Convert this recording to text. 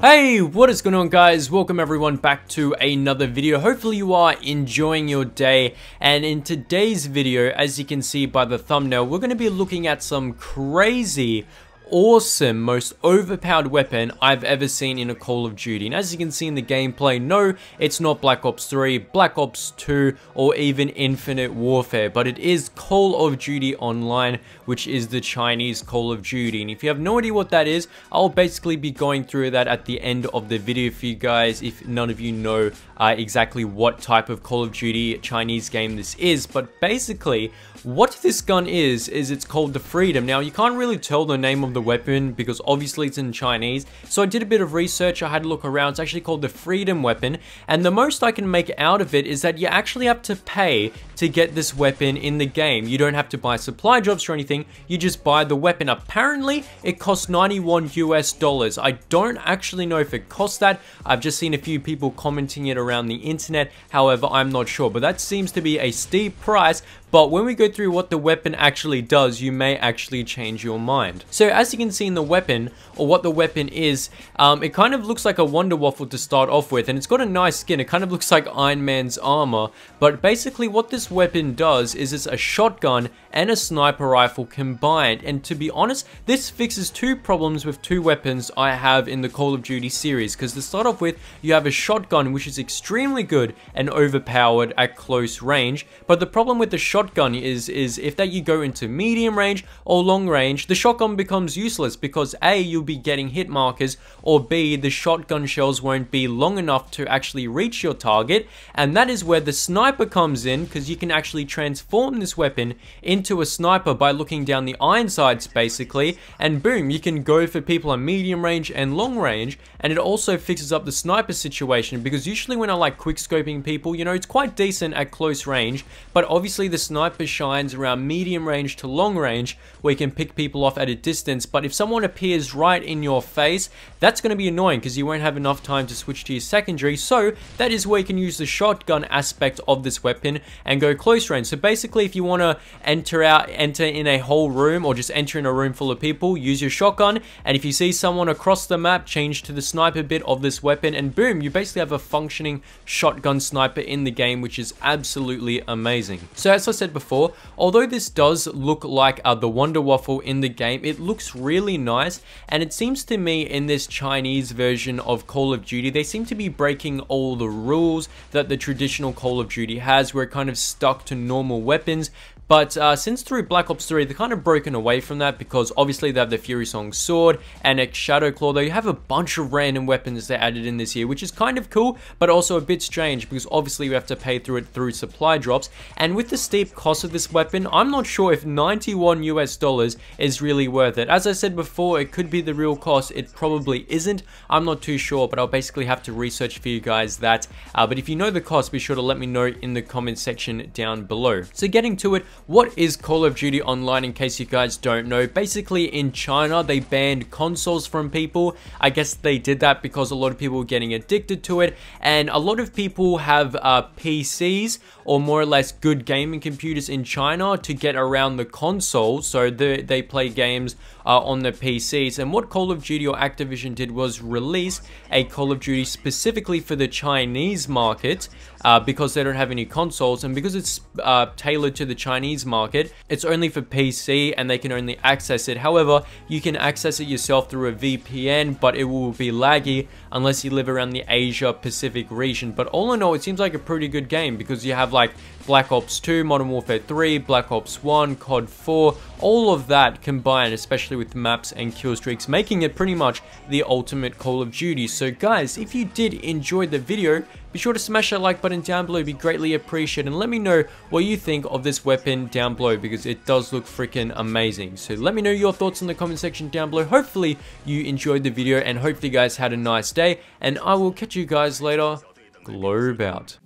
Hey, what is going on guys? Welcome everyone back to another video. Hopefully you are enjoying your day and in today's video, as you can see by the thumbnail, we're going to be looking at some crazy awesome, most overpowered weapon I've ever seen in a Call of Duty. And as you can see in the gameplay, no, it's not Black Ops 3, Black Ops 2, or even Infinite Warfare, but it is Call of Duty Online, which is the Chinese Call of Duty. And if you have no idea what that is, I'll basically be going through that at the end of the video for you guys, if none of you know uh, exactly what type of Call of Duty Chinese game this is. But basically, what this gun is, is it's called the Freedom. Now, you can't really tell the name of the weapon because obviously it's in Chinese. So I did a bit of research, I had a look around. It's actually called the Freedom Weapon. And the most I can make out of it is that you actually have to pay to get this weapon in the game. You don't have to buy supply drops or anything, you just buy the weapon. Apparently, it costs 91 US dollars. I don't actually know if it costs that. I've just seen a few people commenting it around the internet. However, I'm not sure, but that seems to be a steep price but when we go through what the weapon actually does, you may actually change your mind. So as you can see in the weapon, or what the weapon is, um, it kind of looks like a Wonder Waffle to start off with, and it's got a nice skin. It kind of looks like Iron Man's armor, but basically what this weapon does is it's a shotgun and a sniper rifle combined, and to be honest, this fixes two problems with two weapons I have in the Call of Duty series, because to start off with, you have a shotgun which is extremely good and overpowered at close range, but the problem with the shotgun shotgun is, is if that you go into medium range or long range, the shotgun becomes useless because A, you'll be getting hit markers, or B, the shotgun shells won't be long enough to actually reach your target, and that is where the sniper comes in because you can actually transform this weapon into a sniper by looking down the iron sights basically, and boom, you can go for people on medium range and long range, and it also fixes up the sniper situation because usually when I like quick scoping people, you know, it's quite decent at close range, but obviously the sniper shines around medium range to long range where you can pick people off at a distance but if someone appears right in your face that's going to be annoying because you won't have enough time to switch to your secondary. So that is where you can use the shotgun aspect of this weapon and go close range. So basically if you want to enter out enter in a whole room or just enter in a room full of people use your shotgun. And if you see someone across the map change to the sniper bit of this weapon and boom you basically have a functioning shotgun sniper in the game which is absolutely amazing. So as I said before, although this does look like uh, the Wonder Waffle in the game, it looks really nice, and it seems to me in this Chinese version of Call of Duty, they seem to be breaking all the rules that the traditional Call of Duty has, where it kind of stuck to normal weapons, but uh, since through Black Ops 3, they're kind of broken away from that because obviously they have the Fury Song Sword and X Shadow Claw, though you have a bunch of random weapons they added in this year, which is kind of cool, but also a bit strange because obviously we have to pay through it through supply drops. And with the steep cost of this weapon, I'm not sure if 91 US dollars is really worth it. As I said before, it could be the real cost. It probably isn't. I'm not too sure, but I'll basically have to research for you guys that. Uh, but if you know the cost, be sure to let me know in the comment section down below. So getting to it, what is Call of Duty Online in case you guys don't know? Basically in China they banned consoles from people. I guess they did that because a lot of people were getting addicted to it and a lot of people have uh, PCs or more or less good gaming computers in China to get around the console so they, they play games uh, on the PCs and what Call of Duty or Activision did was release a Call of Duty specifically for the Chinese market uh, because they don't have any consoles and because it's uh, tailored to the Chinese market it's only for PC and they can only access it. However you can access it yourself through a VPN but it will be laggy unless you live around the Asia Pacific region. But all in all it seems like a pretty good game because you have like Black Ops 2, Modern Warfare 3, Black Ops 1, COD 4, all of that combined, especially with maps and kill streaks, making it pretty much the ultimate Call of Duty. So guys, if you did enjoy the video, be sure to smash that like button down below, be greatly appreciated, and let me know what you think of this weapon down below, because it does look freaking amazing. So let me know your thoughts in the comment section down below. Hopefully you enjoyed the video, and hopefully you guys had a nice day, and I will catch you guys later. Globe out.